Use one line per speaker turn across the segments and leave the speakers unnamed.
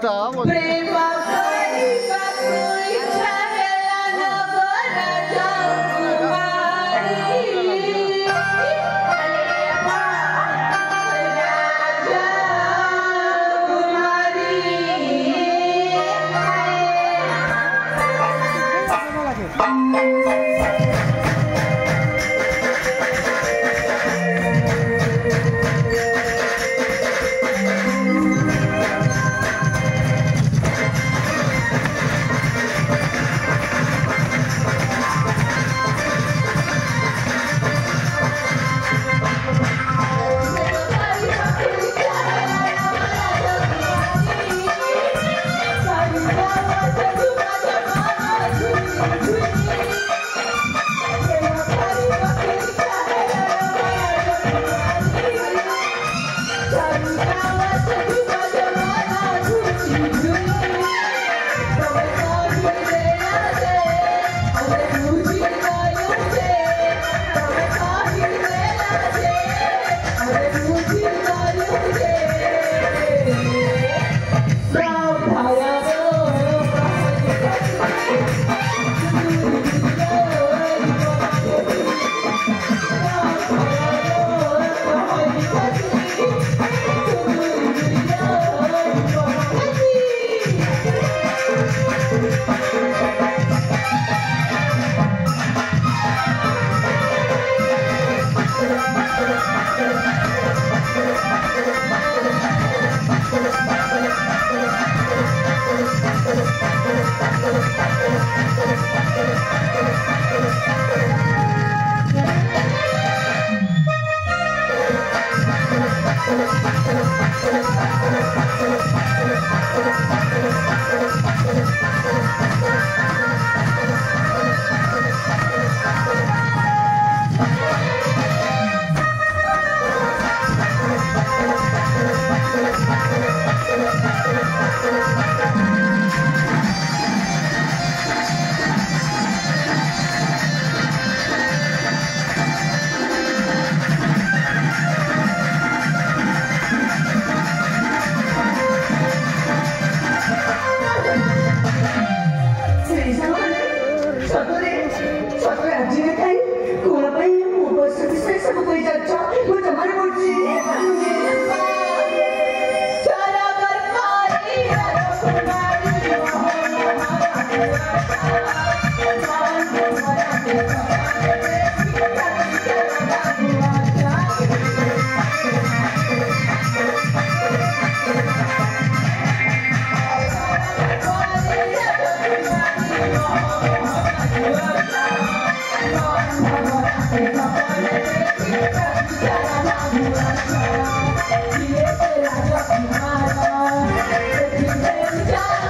Tá,
mano.
diga que
Everybody,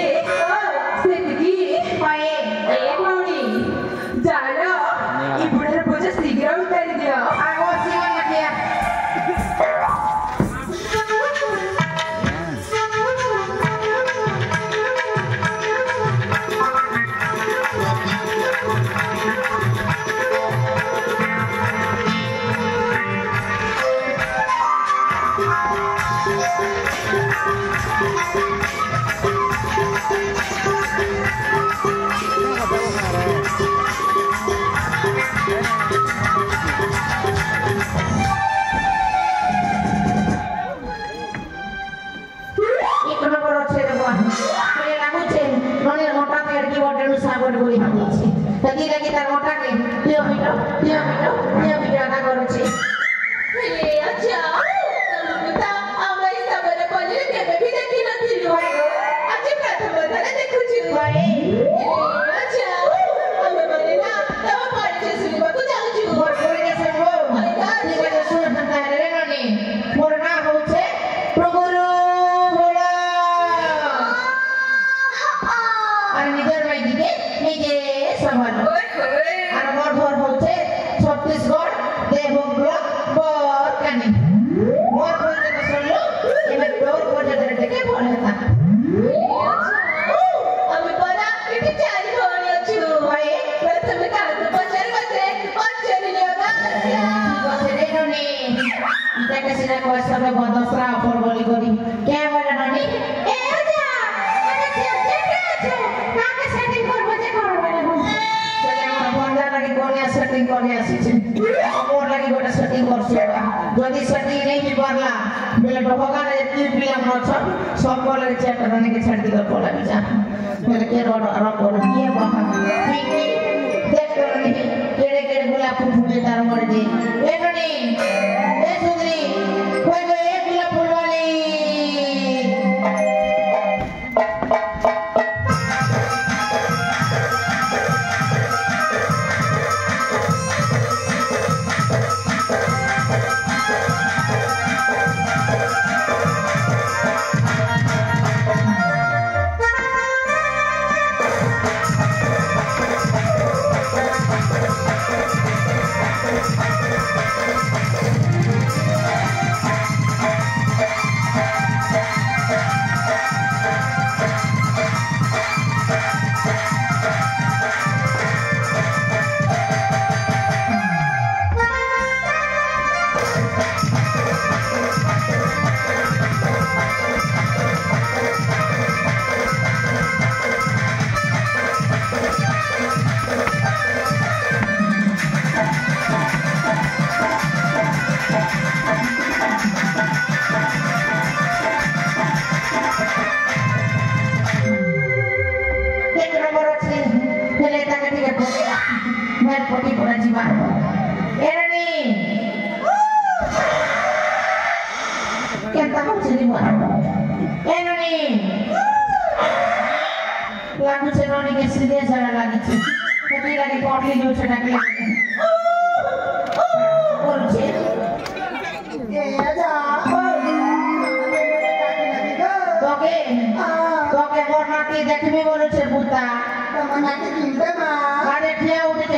দেখিয়ে দেখি তার মোটাকে প্রিয় মিত্র প্রিয় মিত্র প্রিয় মিত্র আনা করছে
আচ্ছা
जिपी हाम्रो छन् सबैले च्याट राखेको छाड्दै बोलाएको छ मैले के रड रकहरू के भयो देख्यो भने केडे केडे गुलाब ছোটাকে বলছে তোকে তোকে বড় নাতি দেখবি বলেছে পুতা
তোমার নাতি। কিনতে মা
আরে খেয়ে উঠেছে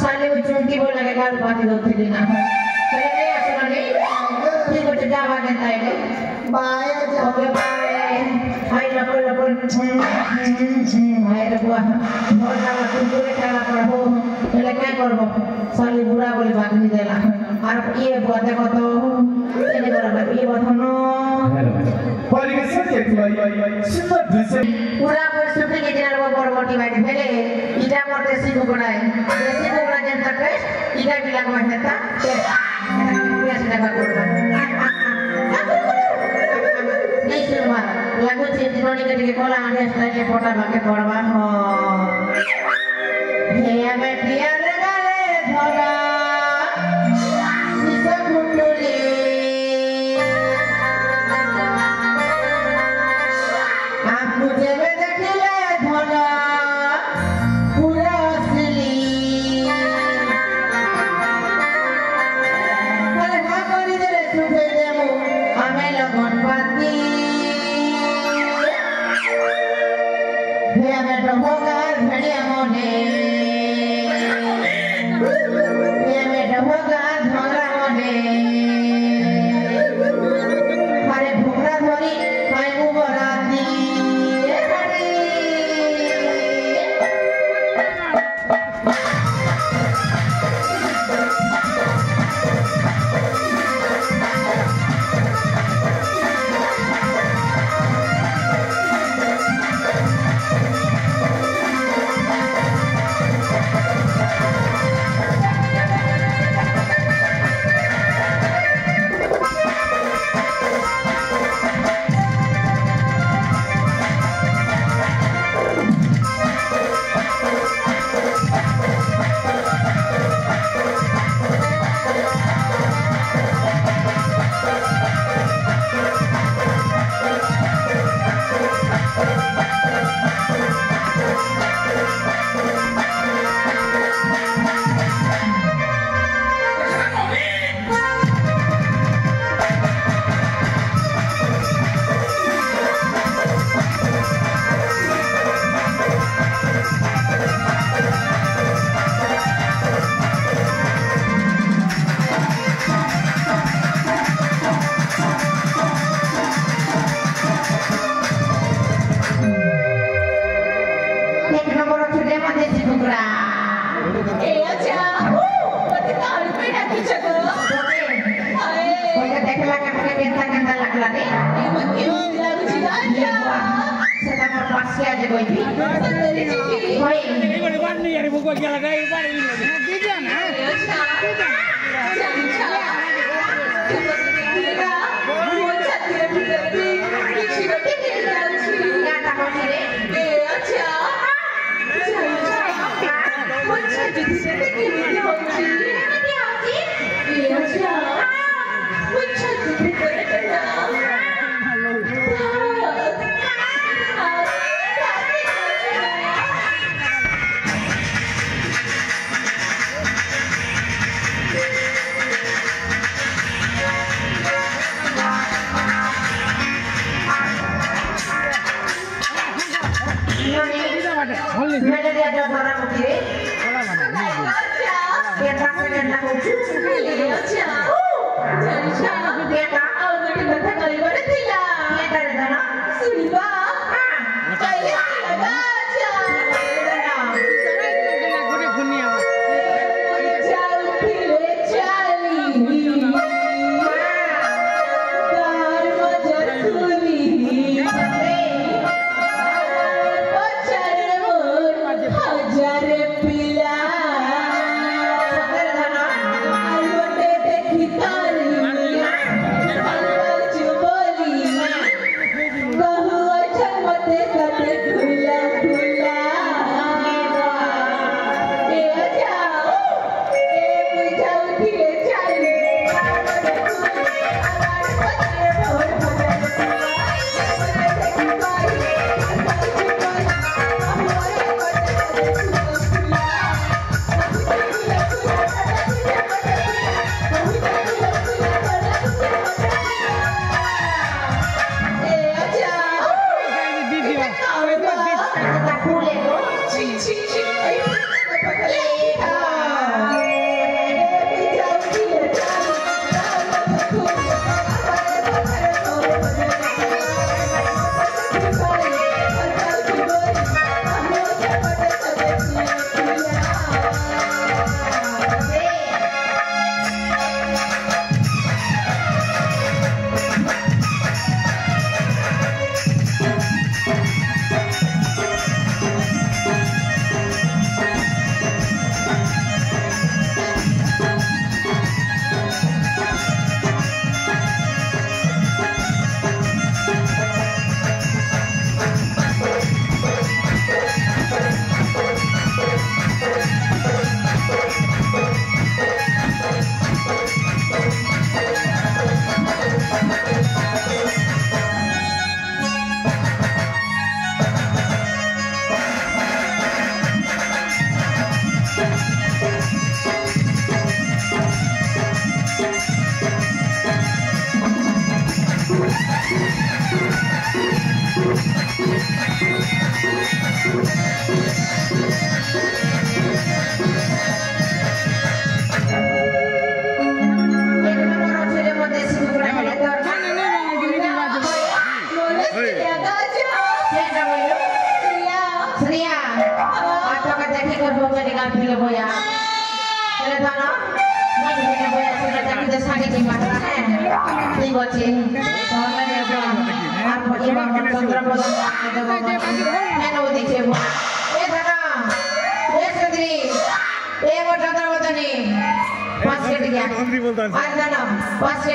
সালে উচ্চন দিব লাগে কাল পাতি ধরতে দিন আমার তাহলে আসলে মানে তুই করতে যা বাগে তাইলে
বাই
ওকে বাই হাই লপর লপর হাই লপর মোর নাম কুকুরে খেলা করব। তাহলে কে করব? সালে বুড়া বলে বাগনি দিলাম আর ইয়ে বলতে কত পুরা পরিস্থিতি কেটে আনব পরবর্তী মাটি ফেলে ইটা মোর দেশি কুকুড়ায় দেশি কুকুড়া যেন টেস্ট ইটা পিলা কমাই নেতা লাগুছে টিকে টিকে কলা আনি আসলে পটা মাকে পড়বা হ হ্যাঁ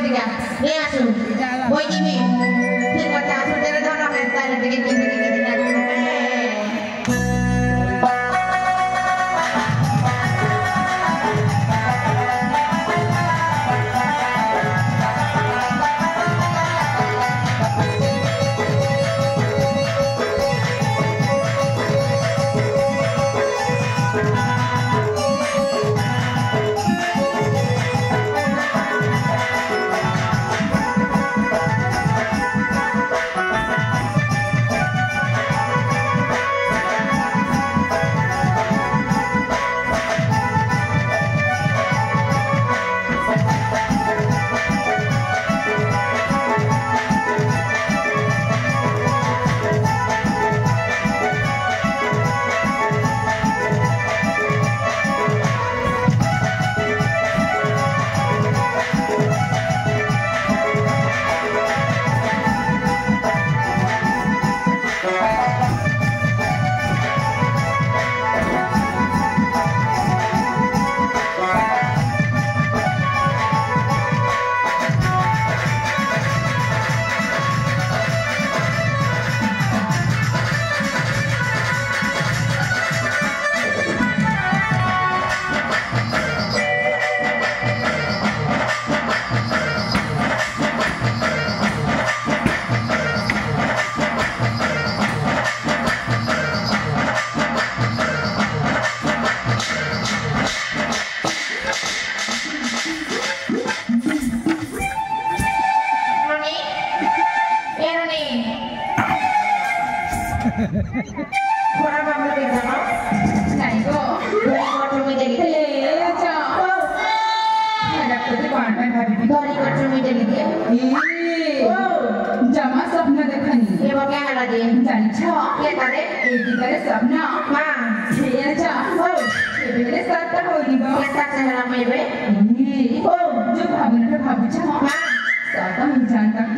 গিয়া নিয়ে আসুন। বই দিবি ঠিক আছে আসুন তাহলে ধরো। তাহলে দিকে দিকে দিকে দিকে আসুন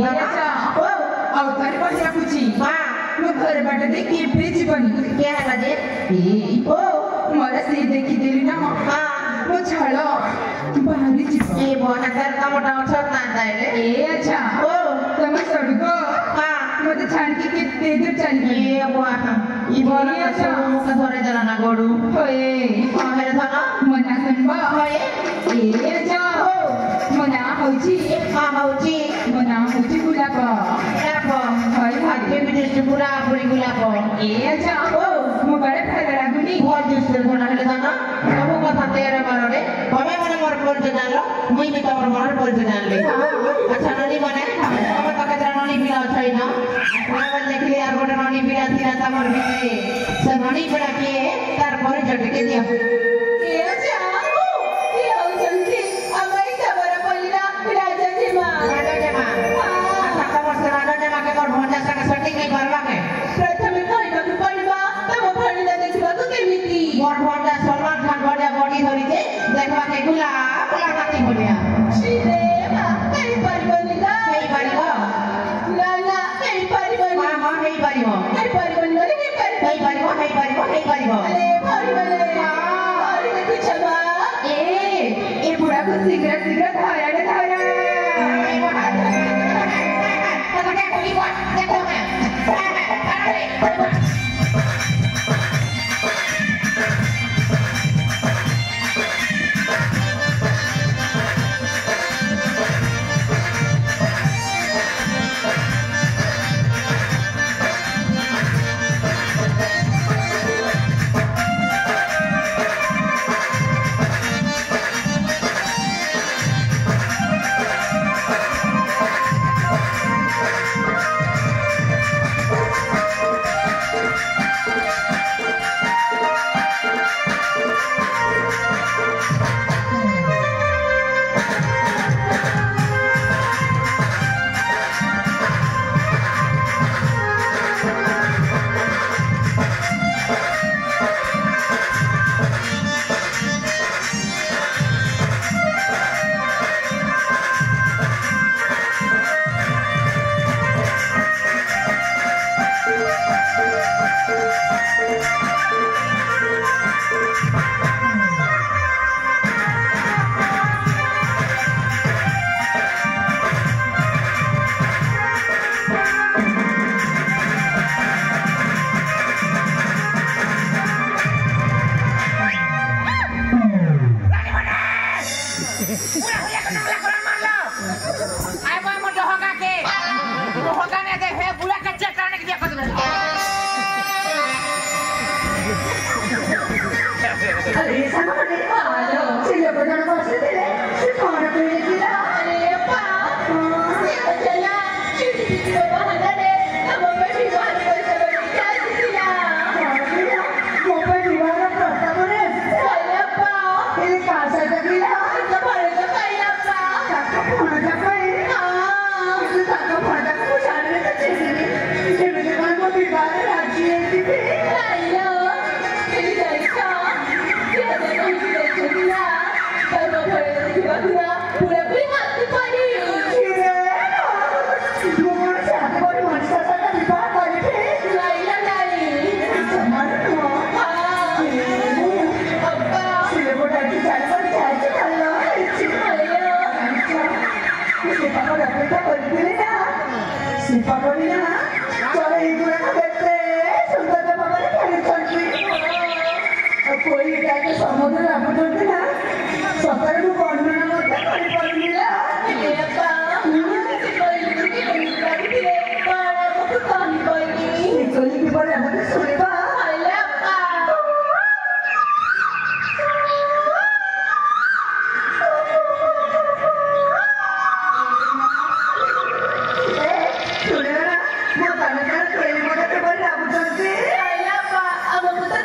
और
घर पर से पूछी
माँ
मैं घर बाट देखिए फ्रिज बनी
क्या लगे ओ
मलाई से देखिदेली न मा म छल कि बाहिरी चिज
ए बना तर त मोटा छ तान्दैले
ए अच्छा
ओ
तम सडको
पा
म त छान कि के ते छान कि
ए बना इ बना छ मुख धरे जना गडु
होए
मेरो धन
मना सुन
होए
ए अच्छा hauji
fa hauji
mana hauji gula ko
ko
hoy hauji
minister pura puri gula ko
e acha
o
mo bare phara raguni
ho jisle bona hele dana সব কথা তেরে মাররে কবে মানে মোর পরিচয় জানলো মুই বি তোমার মোর পরিচয় জানলি আচ্ছা ননি মানে আমার পাখাতে ননি বিনা ছাই না আমার দেখলি আর গোটা ননি বিনা ছিলা তোমার বিনে সে ননি বিনা কে তার পরিচয় কে দিয়া se va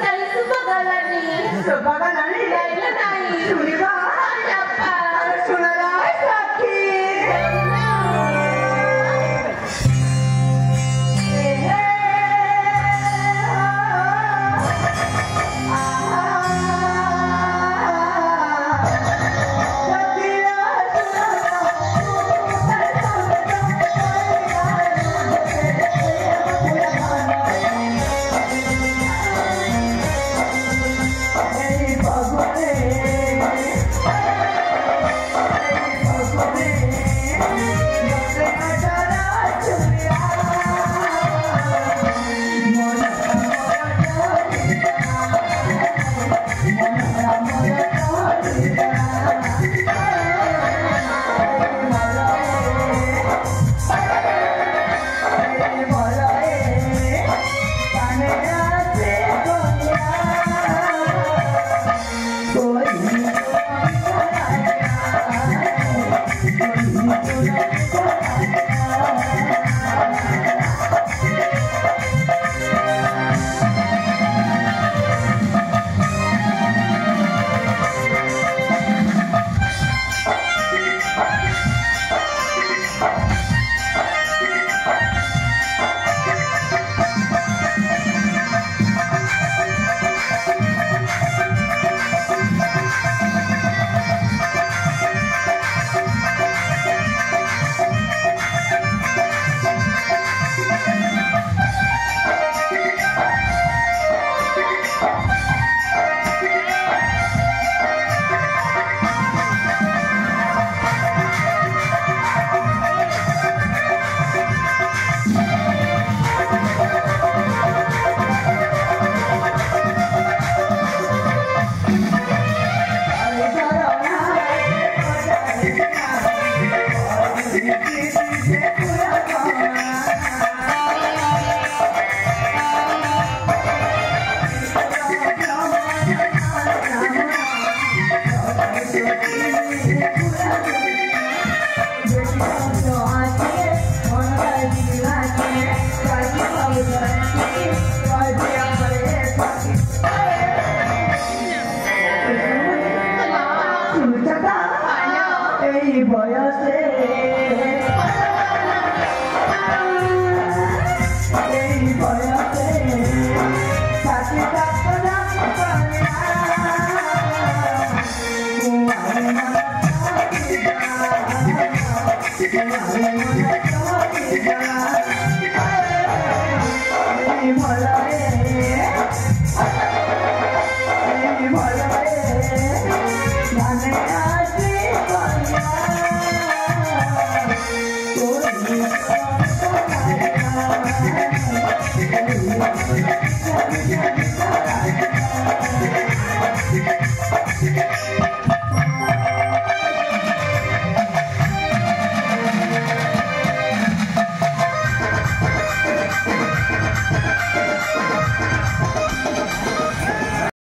తెలుసు పగలని
పగలని లైన్
నాయి
मद